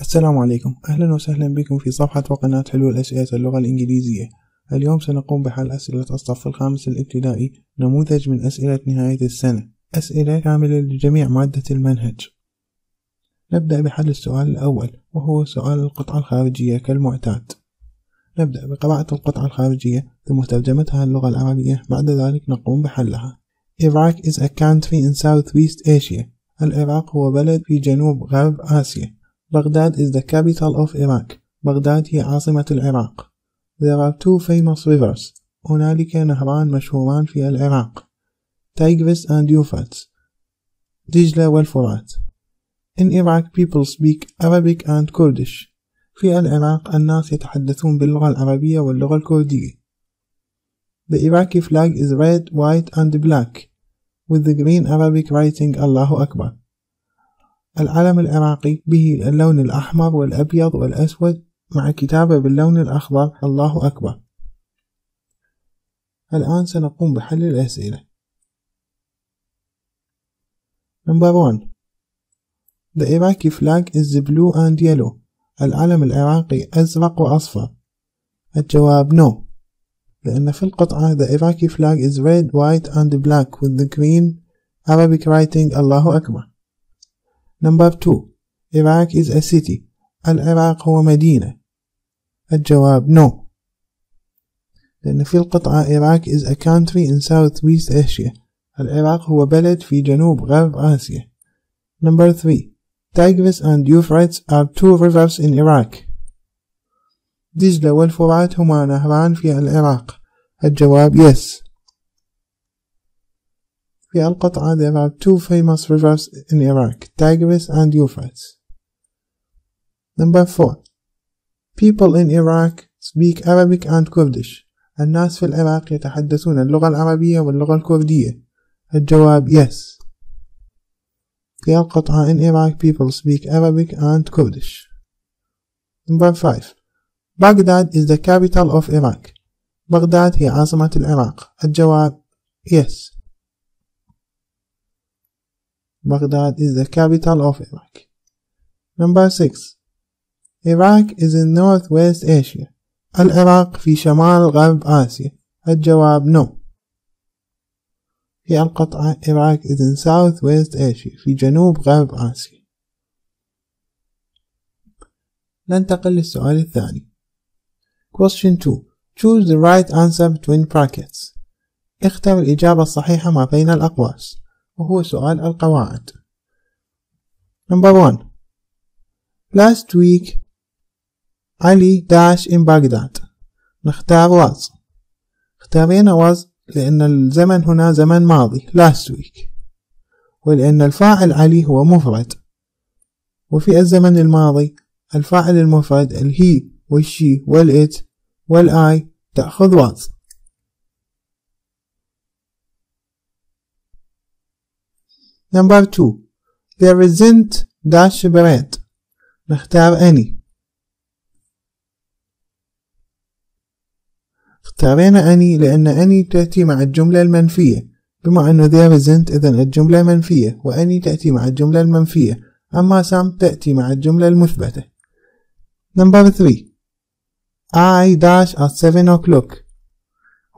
السلام عليكم. أهلا وسهلا بكم في صفحة وقناة حلول أسئلة اللغة الإنجليزية. اليوم سنقوم بحل أسئلة الصف الخامس الابتدائي نموذج من أسئلة نهاية السنة. أسئلة كاملة لجميع مادة المنهج. نبدأ بحل السؤال الأول وهو سؤال القطعة الخارجية كالمعتاد. نبدأ بقراءة القطعة الخارجية ثم ترجمتها اللغة العربية. بعد ذلك نقوم بحلها. Iraq is a country in Southeast Asia. العراق هو بلد في جنوب غرب آسيا. بغداد is the capital of Iraq. بغداد هي عاصمة العراق. There are two famous rivers. هنالك نهران مشهوران في العراق. Tigris and Euphrates. دجلة والفرات. In Iraq people speak Arabic and Kurdish. في العراق الناس يتحدثون باللغة العربية واللغة الكردية. The Iraqi flag is red, white and black with the green Arabic writing الله أكبر. العلم العراقي به اللون الأحمر والأبيض والأسود مع كتابة باللون الأخضر. الله أكبر. الآن سنقوم بحل الأسئلة. Number 1 The Iraqi flag is blue and yellow. العلم العراقي أزرق وأصفر. الجواب no. لأن في القطعة The Iraqi flag is red, white and black with the green Arabic writing. الله أكبر. Number 2 Iraq is a city العراق هو مدينة الجواب no لأن في القطعة Iraq is a country in Southeast Asia العراق هو بلد في جنوب غرب آسيا Number 3 Tigris and Euphrates are two rivers in Iraq دجلة والفرات هما نهران في العراق الجواب yes في القطعة there are two famous rivers in Iraq, Tigris and Euphrates. Number 4. People in Iraq speak Arabic and Kurdish. الناس في العراق يتحدثون اللغة العربية واللغة الكردية. الجواب yes. في القطعة in Iraq people speak Arabic and Kurdish. Number 5. Baghdad is the capital of Iraq. بغداد هي عاصمة العراق. الجواب yes. Baghdad is the capital of Iraq. Number 6. Iraq is in Northwest Asia. العراق في شمال غرب آسيا. الجواب no. في القطعة Iraq is in Southwest Asia في جنوب غرب آسيا. ننتقل للسؤال الثاني. Question 2. Choose the right answer between brackets. اختر الإجابة الصحيحة ما بين الأقواس. وهو سؤال القواعد. Number 1 Last week علي dash in Baghdad. نختار was اختارينا was لأن الزمن هنا زمن ماضي last week. ولأن الفاعل علي هو مفرد. وفي الزمن الماضي الفاعل المفرد الهي والشي والإت والآي تأخذ was Number 2 There isn't dash bread. نختار any. اختارينا any لأن any تأتي مع الجملة المنفية. بما أنه there isn't إذن الجملة منفية وأني تأتي مع الجملة المنفية. أما some تأتي مع الجملة المثبتة. Number 3 I dash at 7 o'clock.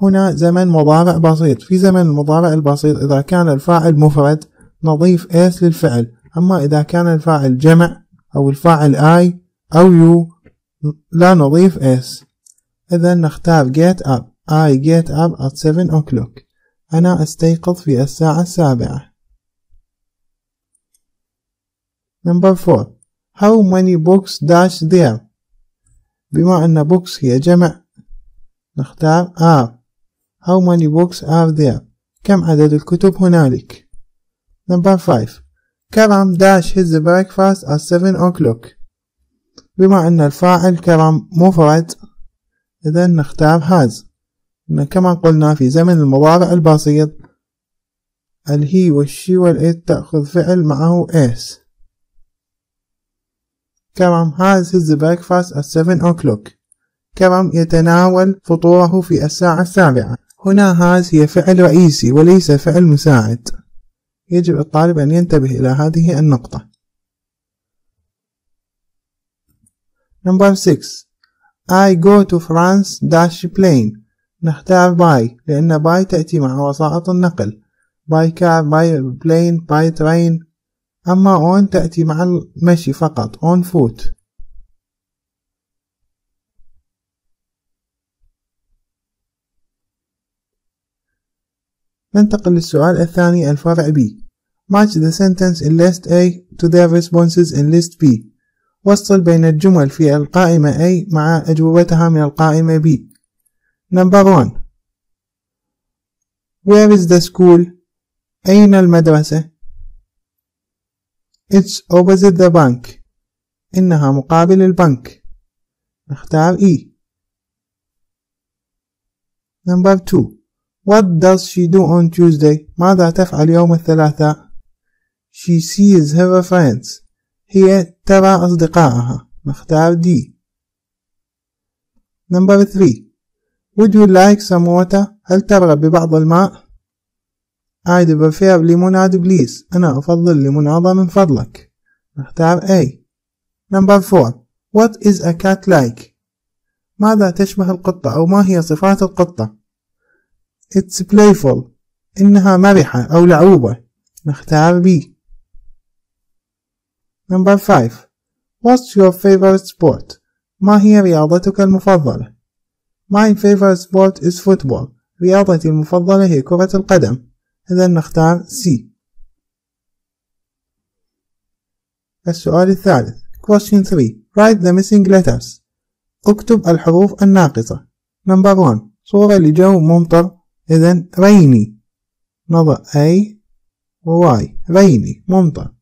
هنا زمن مضارع بسيط. في زمن المضارع البسيط إذا كان الفاعل مفرد نضيف s للفعل. أما إذا كان الفاعل جمع أو الفاعل I أو you لا نضيف اس إذا نختار get up. I get up at 7 o'clock. أنا أستيقظ في الساعة السابعة. Number 4 How many books dash there? بما أن books هي جمع نختار are How many books are there? كم عدد الكتب هنالك؟ Number 5 كرم dash his breakfast at 7 o'clock. بما أن الفاعل كرم مفرد إذا نختار has. كما قلنا في زمن المضارع البسيط الهي والشي والإت تأخذ فعل معه اس كرم has his breakfast at 7 o'clock. كرم يتناول فطوره في الساعة السابعة. هنا has هي فعل رئيسي وليس فعل مساعد. يجب الطالب أن ينتبه إلى هذه النقطة. Number 6 I go to France dash plane. نختار by لأن by تأتي مع وسائط النقل. by car by plane by train أما on تأتي مع المشي فقط on foot. ننتقل للسؤال الثاني الفرع B Match the sentence in list A to their responses in list B وصل بين الجمل في القائمة A مع أجوبتها من القائمة B Number 1 Where is the school? أين المدرسة؟ It's opposite the bank إنها مقابل البنك نختار E Number 2 What does she do on Tuesday? ماذا تفعل يوم الثلاثاء؟ She sees her friends. هي ترى أصدقائها. نختار D. Number 3. Would you like some water? هل ترغب ببعض الماء؟ I'd prefer lemonade please. أنا أفضل ليمونادة من فضلك. نختار A. Number 4. What is a cat like? ماذا تشبه القطة أو ما هي صفات القطة؟ It's playful. إنها مرحة أو لعوبة. نختار B. Number 5. What's your favorite sport? ما هي رياضتك المفضلة؟ My favorite sport is football. رياضتي المفضلة هي كرة القدم. إذا نختار C. السؤال الثالث. Question 3. Write the missing letters. اكتب الحروف الناقصة. Number 1. صورة لجو ممطر إذا ريني. نضع A و Y. rainy. ممطر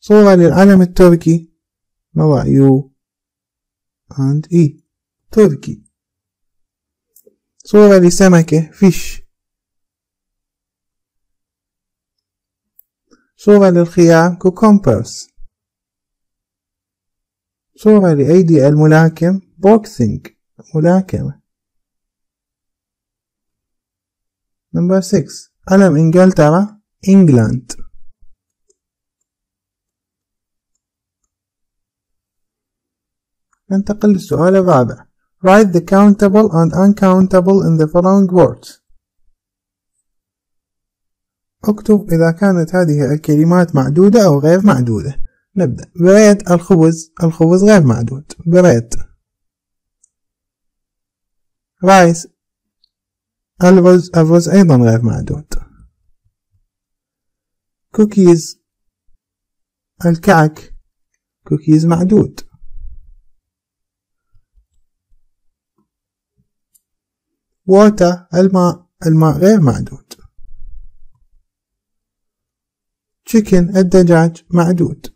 صورة للعلم التركي. نضع U and E. Turkey. صورة لسمكة fish. صورة للخيار cucumbers صورة لأيدي الملاكم boxing ملاكمة. Number 6 علم إنجلترا إنجلاند. ننتقل للسؤال الرابع. Write the countable and uncountable in the following words. اكتب إذا كانت هذه الكلمات معدودة أو غير معدودة. نبدأ. بريد الخبز. الخبز غير معدود. بريد rice الرز الرز أيضا غير معدود كوكيز الكعك كوكيز معدود water الماء الماء غير معدود chicken الدجاج معدود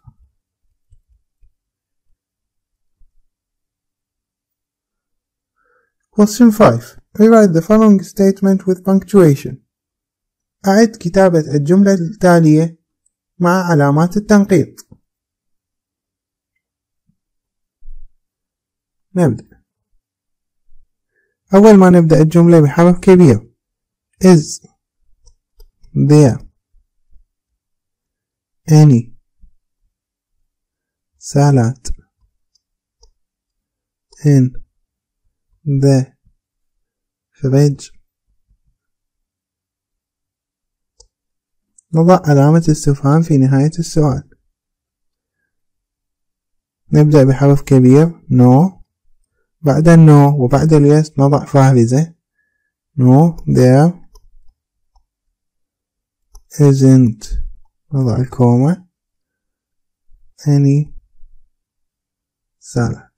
Question 5 Rewrite the following statement with punctuation. أعد كتابة الجملة التالية مع علامات التنقيط. نبدأ. أول ما نبدأ الجملة بحرف كبير. Is there any salad in the فبيج. نضع علامة استفهام في نهاية السؤال. نبدأ بحرف كبير no بعد النو وبعد اليس نضع فارزة no there. isn't. نضع ال comma. any. salad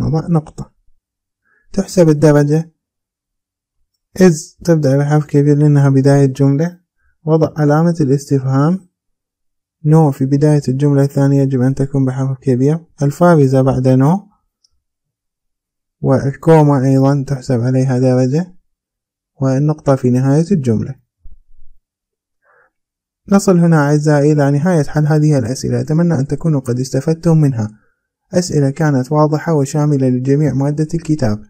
نضع نقطة. تحسب الدرجة. إذ تبدأ بحرف كبير لأنها بداية جملة. وضع علامة الاستفهام. No في بداية الجملة. الثانية يجب أن تكون بحرف كبير. الفارزة بعد no. وال comma أيضا تحسب عليها درجة. والنقطة في نهاية الجملة. نصل هنا أعزائي إلى نهاية حل هذه الأسئلة. أتمنى أن تكونوا قد استفدتم منها. أسئلة كانت واضحة وشاملة لجميع مادة الكتاب.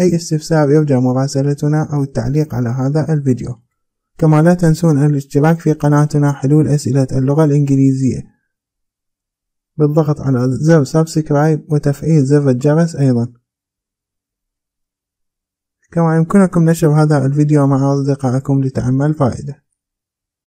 أي استفسار يرجى مراسلتنا أو التعليق على هذا الفيديو. كما لا تنسون الاشتراك في قناتنا حلول أسئلة اللغة الإنجليزية. بالضغط على زر سبسكرايب وتفعيل زر الجرس أيضا. كما يمكنكم نشر هذا الفيديو مع أصدقائكم لتعمل فائدة.